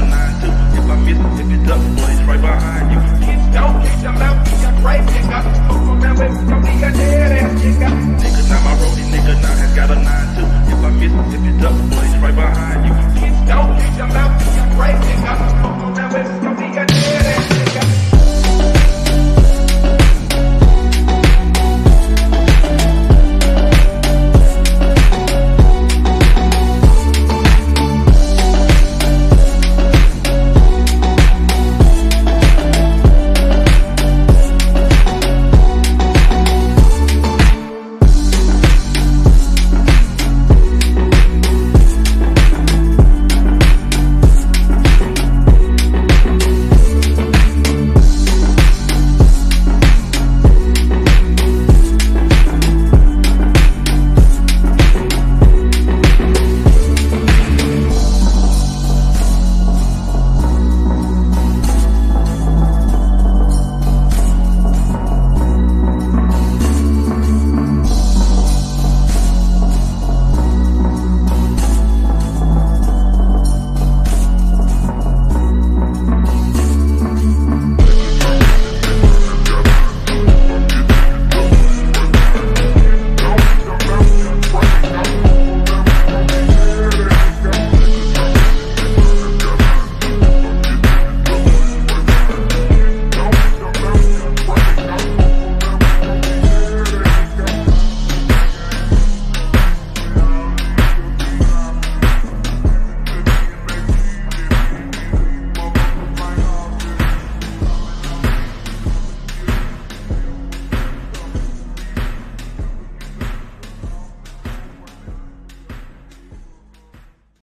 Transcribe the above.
the line too. If I miss, if it up, boy, it's right behind you. Keep going, keep them out, right, pick.